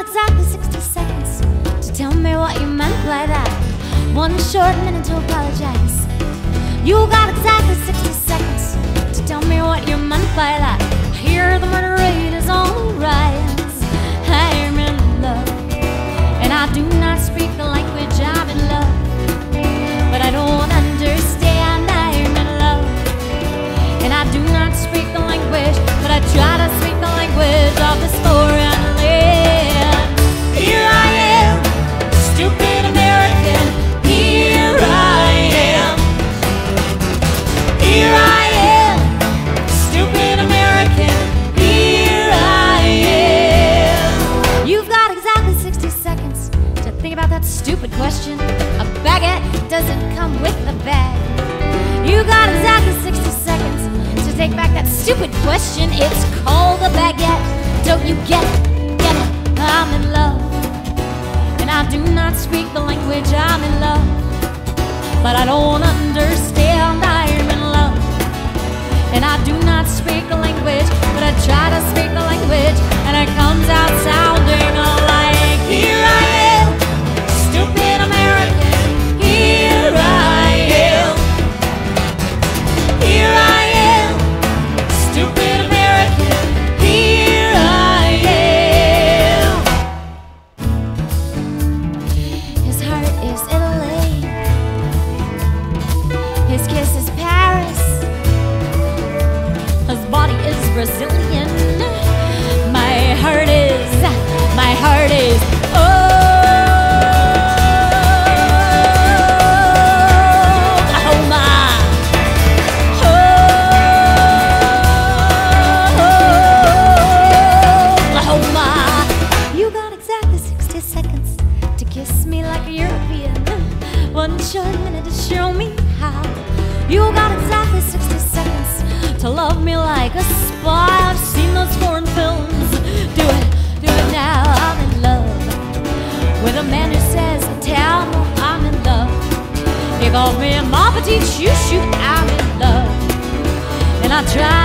exactly 60 seconds to tell me what you meant by that. One short minute to apologize. You got exactly 60 seconds to tell me what you meant by that. I hear the murder rate is on stupid question. A baguette doesn't come with a bag. You got exactly 60 seconds to take back that stupid question. It's called a baguette. Don't you get it? Get it? I'm in love. And I do not speak the language. I'm in love. But I don't understand. Brazilian. My heart is, my heart is, oh, Oklahoma. Oklahoma. Oh, you got exactly 60 seconds to kiss me like a European. One short minute to show me how. You got exactly 60 seconds to love me like a spy. I've seen those foreign films. Do it, do it now. I'm in love with a man who says, Tell me I'm in love. He calls me a ma petite chou chou. I'm in love. And I try